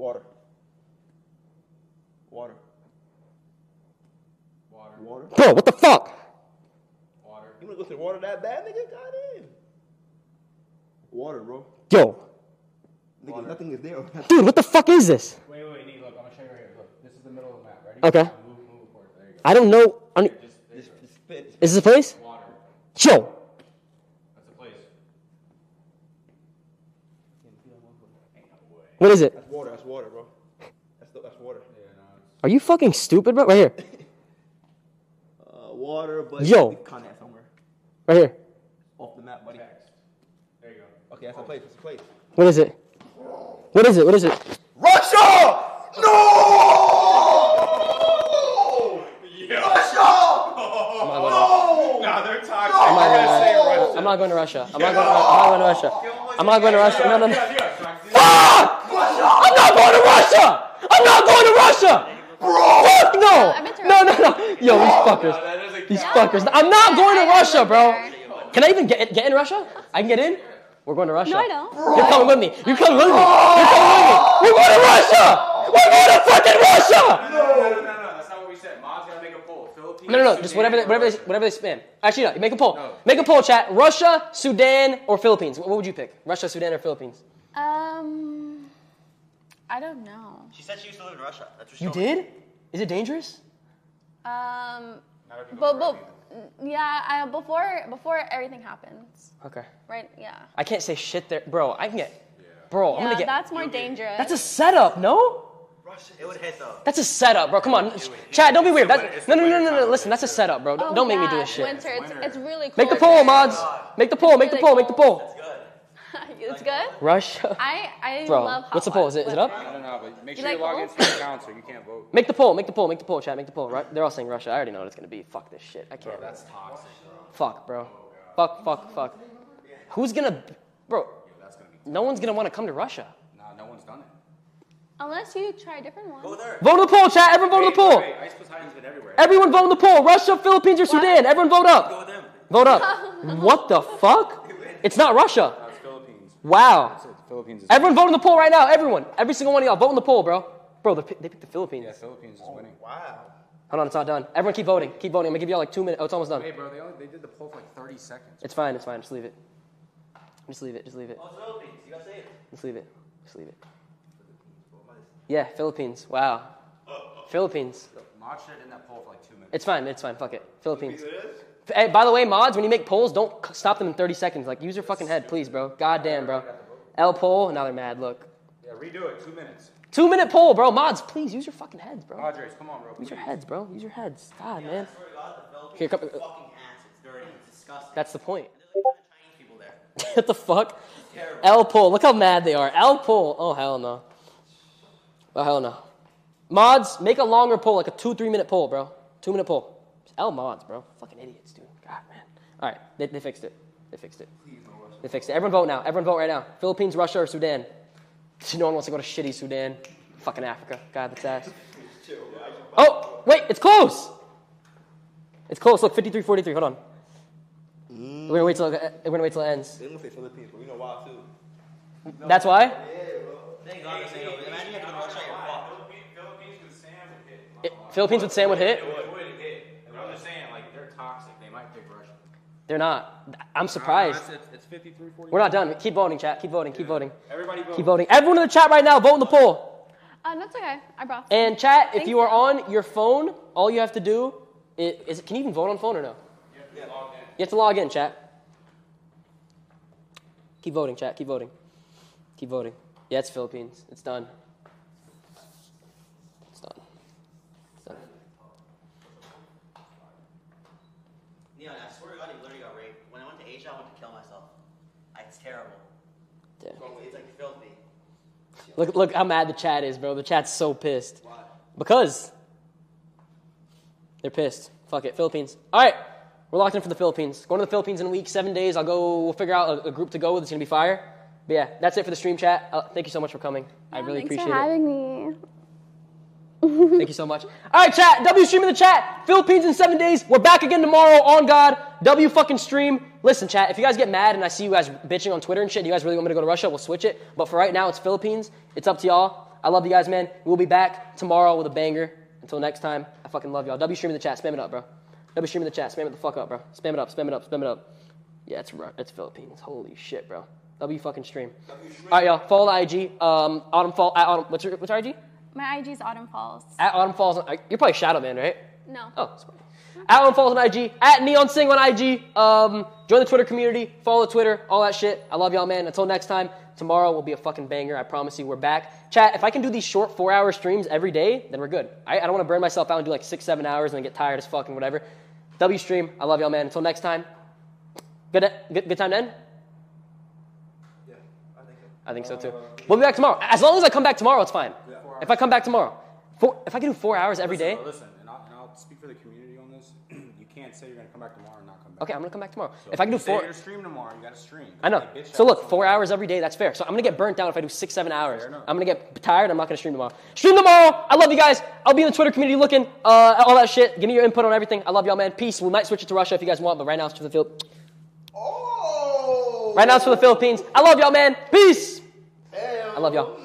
Water. Water. Water. Water. Bro, what the fuck? Water. You wanna go to the water that bad, nigga? God in. Water, bro. Yo, Nigga, nothing is there. dude, what the fuck is this? Wait, wait, Nate, look, I'm gonna show you right here. Look, this is the middle of the map. Ready? Okay. Now Move, move forward. There you go. I don't know. I don't- Just, Just, just. Is this a place? Water. Yo, That's a place. What is it? That's water. That's water, bro. That's the, that's water. Yeah, no, Are you fucking stupid, bro? Right here, Uh, water, but Yo. kind of somewhere right here. off the map, buddy. text. There you go. Okay, that's a place. That's a place. What is it? What is it? What is it? Russia! No! Russia! Nah, they're toxic. I'm not, They're gonna say Russia. I'm not going to Russia. I'm not going. To, I'm not going to Russia. I'm not going to Russia. No, no, no. Yeah, yeah, toxic. Fuck! I'm not going to Russia. I'm not going to Russia. Bro. Fuck no! No, no, no. Yo, these fuckers. That is These Yeah. fuckers. I'm not going to I- I Russia, bro. Can I even get get in Russia? I can get in. We're going to Russia. No, I don't. You're coming with me. You're coming with me. You're coming with me. We're going to Russia. We're going to fucking Russia. No, no, no, no, no, that's not what we said. Mom's gonna make a poll. Philippines. No, no, no. Just Sudan, whatever, they, or whatever, they, Russia. whatever they spam. Actually, no. You make a poll. No. Make a poll, chat. Russia, Sudan, or Philippines? What what would you pick? Russia, Sudan, or Philippines? Um, I don't know. She said she used to live in Russia. That's what she You told me. did? Is it dangerous? Um, Not if but for but yeah, I, before before everything happens, Okay. right? Yeah. I can't say shit there, bro. I can get, bro. I'm yeah, gonna get. that's more dangerous. That's a setup, no? It would hit though. That's a setup, bro. Come on, Chad. Don't be weird. That's, no, no, no, no, no. Listen, that's a setup, bro. Don't, Oh, don't make me yeah, do this shit. Winter, it's, it's really cold. Make the poll, mods. Make the poll. Make the really poll. Make the poll. It's good. Russia. I I Bro, love. hot what's the poll? Is it- is it up? I don't know, but make You sure you like log both? into your account so you can't vote. Make the poll. Make the poll. Make the poll, Chat. Make the poll. Right? They're all saying Russia. I already know what it's gonna be. Fuck this shit. I can't. That's toxic, bro. Fuck, bro. Fuck, fuck, fuck. Who's gonna, bro? That's gonna be. No one's gonna want to come to Russia. Nah, no one's done it. Unless you try a different one. Go there. Vote in the poll, chat. Everyone vote in the poll. Wait, Ice Poseidon's been everywhere. Everyone vote in the poll. Russia, Philippines, or Sudan. Everyone vote Go up. with them. Vote up. What the fuck? It's not Russia. No, it's Philippines. Wow. It's, it's Philippines. Is Everyone vote in the poll right now. Everyone. Every single one of y'all. Vote in the poll, bro. Bro, they picked the Philippines. Yeah, Philippines is oh, winning. Wow. Hold on, it's not done. Everyone keep voting. Keep voting. I'm gonna give y'all like two minutes. Oh, it's almost done. Hey, bro, they, only, they did the poll for like 30 seconds. It's fine. It's fine. Just leave it. Just leave it. Just leave it. Oh, it's Philippines. You gotta say it. Just leave it. Just leave it. Yeah, Philippines. Wow. Philippines. Mod it in that poll for like two minutes. It's fine. It's fine. Fuck it. Philippines. Hey, by the way, mods, when you make polls, don't stop them in 30 seconds. Like, use your fucking head, please, bro. God damn, bro. L poll. Now they're mad. Look. Yeah, redo it. Two minutes. Two minute poll, bro. Mods, please use your fucking heads, bro. Padres, come on, bro. Use your heads, bro. Use your heads. God, man. I swear to God, the Philippines Here, come- fucking ass. It's dirty. It's disgusting. That's the point. There's like Chinese people there. what the fuck? L poll. Look how mad they are. L poll. Oh hell no. Oh hell no. Mods, make a longer poll, like a two, three minute poll, bro. Two minute poll. L mods, bro. Fucking idiots, dude. God, man. All right, they, they fixed it. They fixed it. They fixed it. Everyone vote now. Everyone vote right now. Philippines, Russia, or Sudan. No one wants to go to shitty Sudan. Fucking Africa. God, that's ass. Oh, wait, it's close. It's close. Look, 53 43. Hold on. We're gonna wait till it, we're gonna wait till it ends. They gonna say Philippines, but we know why too. That's why? Thank God this ain't over. Imagine you to go to Russia. You're. Philippines with Sam would hit. It, Philippines with Sam would hit. It would, would hit. They're not. I'm surprised. No, no, it's, it's We're not done. Keep voting, chat. Keep voting. Keep voting. Everybody vote. Keep voting. Everyone in the chat right now, vote in the poll. Uh, that's okay. I brought. And chat, if Thanks, you are on your phone, all you have to do is, is it, can you even vote on phone or no? You have to log in, chat. Keep voting, chat. Keep voting. Keep voting. Yeah, it's Philippines. It's done. It's done. It's done. Neon, I swear to God, he literally got raped. When I went to Asia, I went to kill myself. It's terrible. Yeah. It's, it's like filthy. Look, look how mad the chat is, bro. The chat's so pissed. Why? Because they're pissed. Fuck it, Philippines. All right, we're locked in for the Philippines. Going to the Philippines in a week, seven days. I'll go. We'll figure out a, a group to go with. It's gonna be fire. But yeah, that's it for the stream chat. Uh, thank you so much for coming. I really Thanks appreciate for it. having me. Thank you so much. All right, chat. W stream in the chat. Philippines in seven days. We're back again tomorrow on God. W fucking stream. Listen, chat. If you guys get mad and I see you guys bitching on Twitter and shit, you guys really want me to go to Russia? We'll switch it. But for right now, it's Philippines. It's up to y'all. I love you guys, man. We'll be back tomorrow with a banger. Until next time, I fucking love y'all. W stream in the chat. Spam it up, bro. W stream in the chat. Spam it the fuck up, bro. Spam it up. Spam it up. Spam it up. Yeah, it's it's Philippines. Holy shit, bro. W fucking stream. All right, y'all. Follow the IG. Um, Autumn Fall. Autumn. What's your What's your IG? My IG is Autumn Falls. At Autumn Falls. on- You're probably Shadow Man, right? No. Oh, sorry. At Autumn Falls on IG. At Neon Sing on IG. Um, join the Twitter community. Follow the Twitter. All that shit. I love y'all, man. Until next time. Tomorrow will be a fucking banger. I promise you. We're back. Chat. If I can do these short four-hour streams every day, then we're good. I, I don't want to burn myself out and do like six, seven hours and then get tired as fucking whatever. W stream. I love y'all, man. Until next time. Good, good, good time to end. Yeah, I think so. I think so too. We'll be back tomorrow. As long as I come back tomorrow, it's fine. If I come back tomorrow, four, if I can do four hours every day, Listen, bro, listen, and I'll, and I'll speak for the community on this. you can't say you're gonna come back tomorrow and not come back. okay, I'm gonna come back tomorrow. So If I can do you say four, you're gonna stream tomorrow, you gotta stream. I know. Like, So look, four hours every day, that's fair. So I'm gonna get burnt out if I do six, seven hours. I'm gonna get tired. I'm not gonna stream tomorrow. Stream tomorrow. I love you guys. I'll be in the Twitter community looking, uh, all that shit. Give me your input on everything. I love y'all, man. Peace. We might switch it to Russia if you guys want, but right now it's for the Phil- Oh! right now it's for the Philippines. I love y'all, man. Peace. Love y'all.